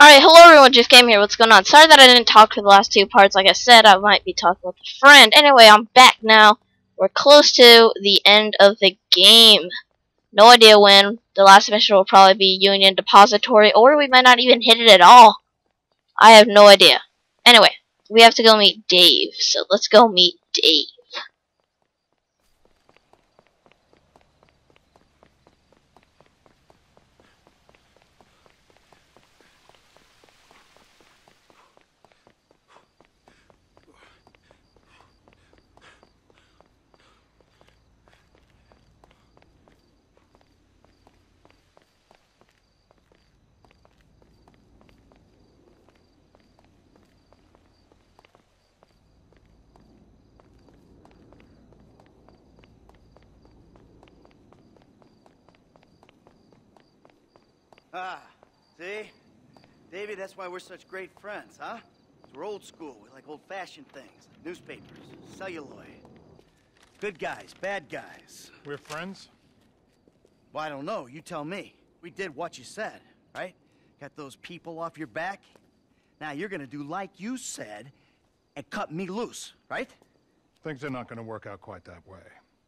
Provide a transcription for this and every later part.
Alright, hello everyone, Just came here, what's going on? Sorry that I didn't talk for the last two parts, like I said, I might be talking with a friend. Anyway, I'm back now. We're close to the end of the game. No idea when. The last mission will probably be Union Depository, or we might not even hit it at all. I have no idea. Anyway, we have to go meet Dave, so let's go meet Dave. Ah, see? Davey, that's why we're such great friends, huh? We're old school. We like old-fashioned things. Newspapers, celluloid. Good guys, bad guys. We're friends? Well, I don't know. You tell me. We did what you said, right? Got those people off your back. Now you're gonna do like you said and cut me loose, right? Things are not going to work out quite that way.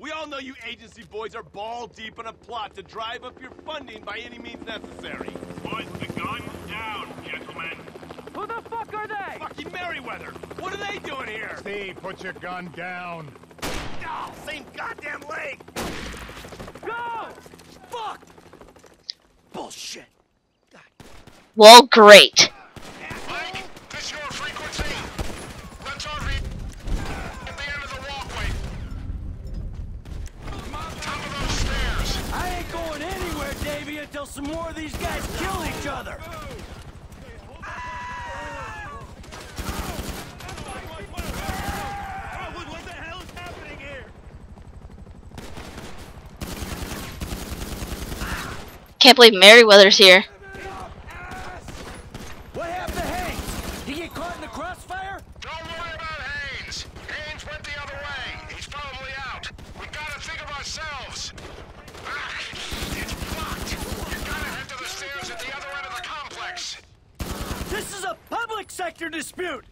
We all know you agency boys are ball deep in a plot to drive up your funding by any means necessary. Put the gun down, gentlemen. Who the fuck are they? Fucking Merryweather. What are they doing here? Steve, put your gun down. Oh, same goddamn leg. Go! Fuck! Bullshit. Well, great. Mike, this your frequency. Let's RV at the end of the walkway. Top of those stairs. I ain't going anywhere, Davy, until some more of these guys kill each other. What the hell is happening here? Can't believe Merryweather's here. What happened to Haines? He get caught in the crossfire? Don't worry about Haines. Haines went the other way. He's probably out. We gotta think of ourselves. Ah, it's blocked. You gotta head to the stairs at the other end of the complex. This is a public sector dispute.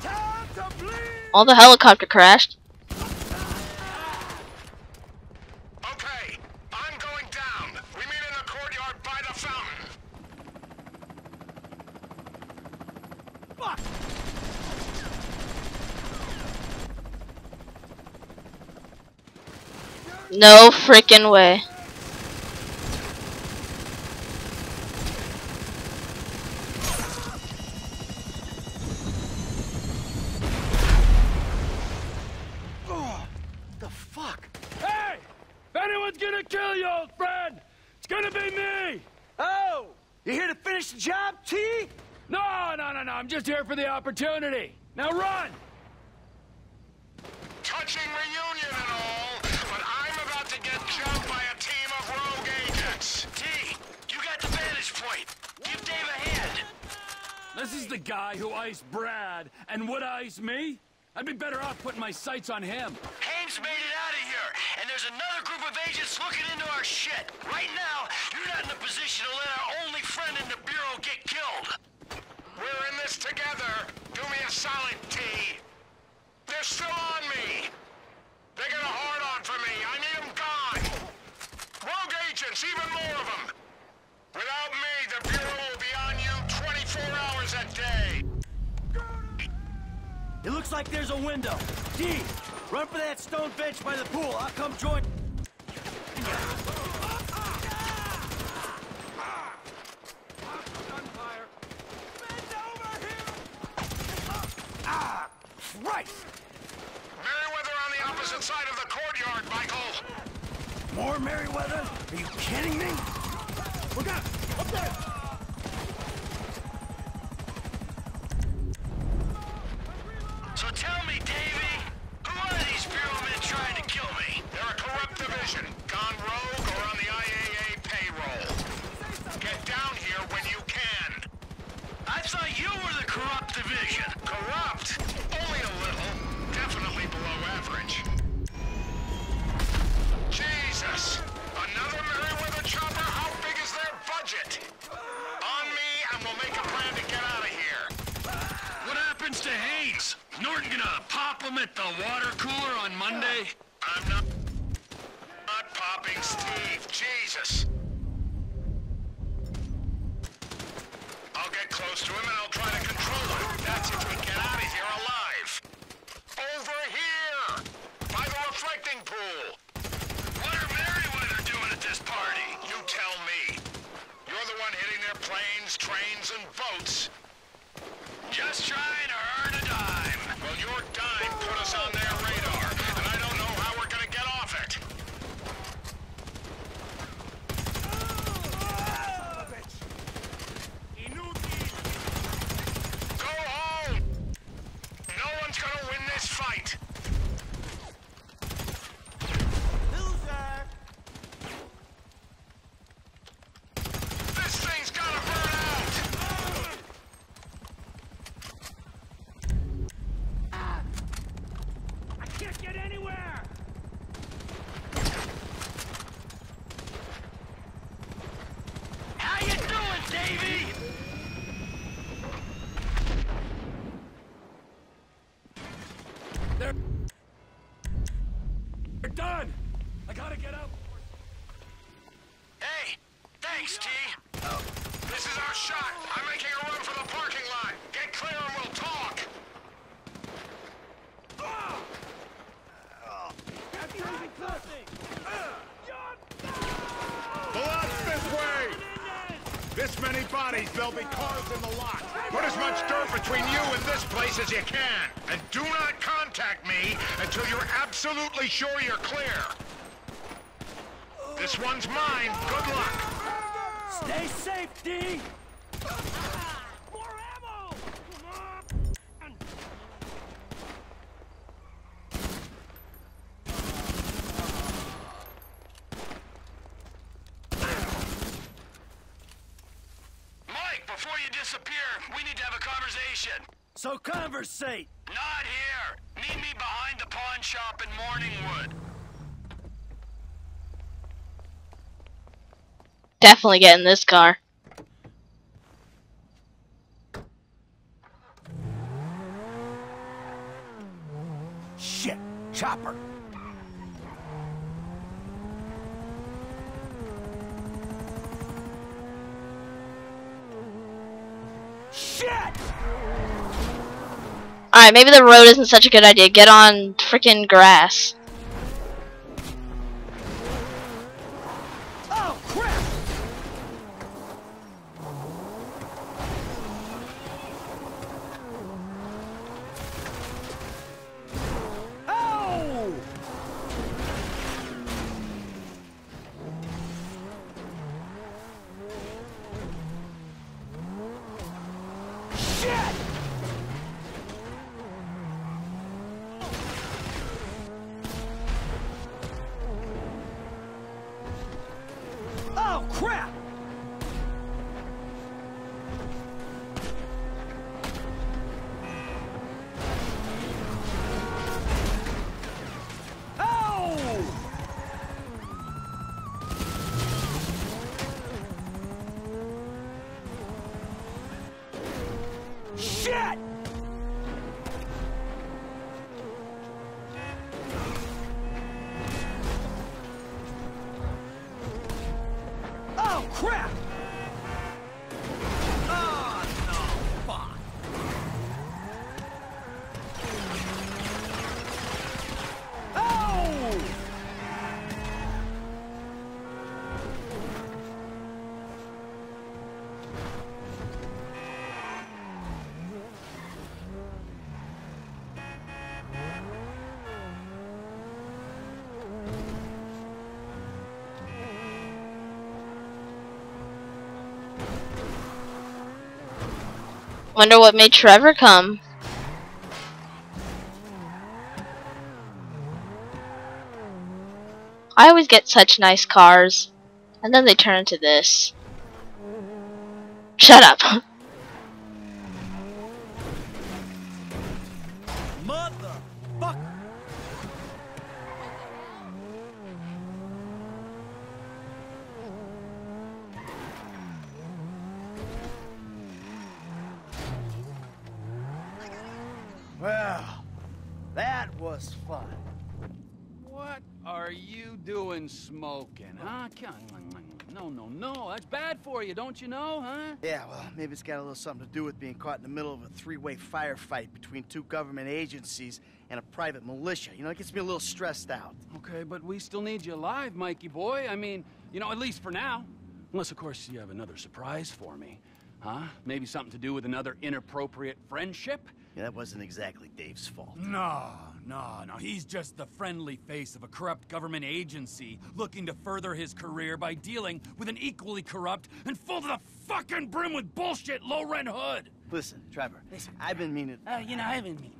Time to bleed. All the helicopter crashed. Okay, I'm going down. We meet in the courtyard by the fountain. Fuck! No freaking way. Oh, the fuck? Hey! If anyone's gonna kill you, old friend, it's gonna be me! Oh! You here to finish the job, T? No, no, no, no, I'm just here for the opportunity. Now run! Touching reunion rogue. T, you got the vantage point. Give Dave a hand. This is the guy who iced Brad and would ice me? I'd be better off putting my sights on him. Haines made it out of here, and there's another group of agents looking into our shit. Right now, you're not in a position to let our only friend in the Bureau get killed. We're in this together. Do me a solid, looks like there's a window. D, run for that stone bench by the pool. I'll come join. Ah, Christ! Merryweather on the opposite side of the courtyard, Michael. More Merryweather? Are you kidding me? Look out! Up there! Steve. Jesus. I'll get close to him and I'll try to control him. That's if we get out of here alive. Over here! By the reflecting pool! What are Merryweather doing at this party? You tell me. You're the one hitting their planes, trains, and boats. Just trying to earn a dime. Well, your dime put us on their radar, and I don't know how we're gonna get off it. Go home! No one's gonna win this fight. Loser! This thing's gotta burn out! I can't get anywhere! How you doing, Davy? They're... They're done! I gotta get out. Hey, thanks, T. This is our shot. I'm making a run for the parking lot. Get clear and we'll talk. The lot's this way! This many bodies, there'll be cars in the lot. Put as much dirt between you and this place as you can. And do not contact me until you're absolutely sure you're clear. This one's mine. Good luck. Stay safe, D! More ammo! Mike, before you disappear, we need to have a conversation. So conversate! Not here. Meet me behind the pawn shop in Morningwood. Definitely get in this car. Shit! Chopper! Shit! Alright, maybe the road isn't such a good idea. Get on freaking grass. crap! Oh! Shit! Wonder what made Trevor come. I always get such nice cars. And then they turn into this. Shut up. Motherfucker! Well, that was fun. What are you doing smoking, huh? No, no, no. That's bad for you, don't you know, huh? Yeah, well, maybe it's got a little something to do with being caught in the middle of a three-way firefight between two government agencies and a private militia. You know, it gets me a little stressed out. Okay, but we still need you alive, Mikey boy. I mean, you know, at least for now. Unless, of course, you have another surprise for me. Huh? Maybe something to do with another inappropriate friendship? Yeah, that wasn't exactly Dave's fault. No, no, no. He's just the friendly face of a corrupt government agency looking to further his career by dealing with an equally corrupt and full to the fucking brim with bullshit low-rent hood. Listen, Trevor, Listen, I've been meaning... Uh, you know, I've been meaning.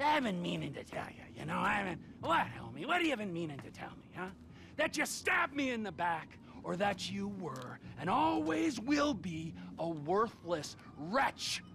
I've been meaning to tell you. You know, I've been. What, homie? What have you been meaning to tell me, huh? That you stabbed me in the back, or that you were and always will be a worthless wretch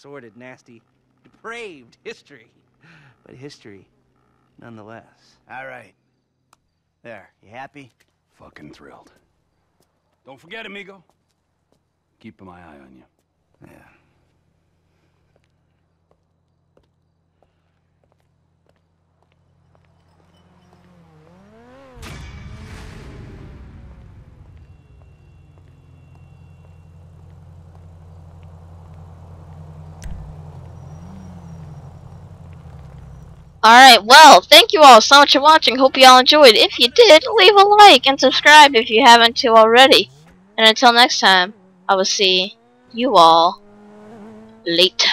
Sordid, nasty, depraved history. But history, nonetheless. All right. There, you happy? Fucking thrilled. Don't forget, amigo. Keeping my eye on you. Yeah. Alright, well, thank you all so much for watching. Hope you all enjoyed. If you did, leave a like and subscribe if you haven't to already. And until next time, I will see you all later.